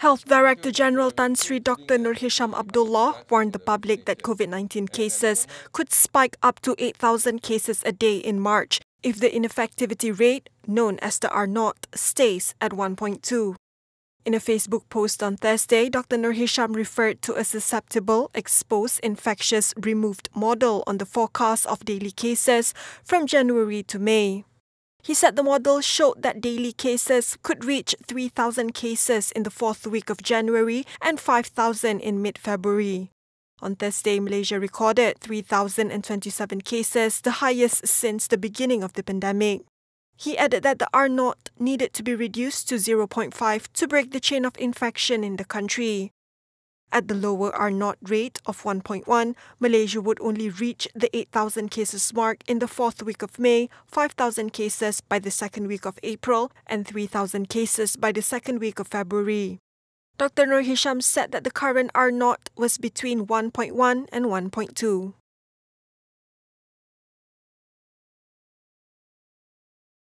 Health Director General Tan Sri Dr. Noor Hisham Abdullah warned the public that COVID 19 cases could spike up to 8,000 cases a day in March if the infectivity rate, known as the R naught, stays at 1.2. In a Facebook post on Thursday, Dr. Noor Hisham referred to a susceptible, exposed, infectious, removed model on the forecast of daily cases from January to May. He said the model showed that daily cases could reach 3,000 cases in the fourth week of January and 5,000 in mid February. On Thursday, Malaysia recorded 3,027 cases, the highest since the beginning of the pandemic. He added that the R naught needed to be reduced to 0.5 to break the chain of infection in the country. At the lower R naught rate of 1.1, Malaysia would only reach the 8,000 cases mark in the fourth week of May, 5,000 cases by the second week of April, and 3,000 cases by the second week of February. Dr. Noor Hisham said that the current R naught was between 1.1 and 1.2.